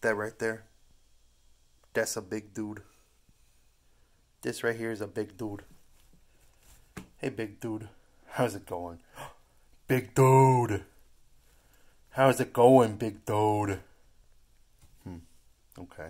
That right there, that's a big dude. This right here is a big dude. Hey, big dude. How's it going? Big dude. How's it going, big dude? Hmm. Okay.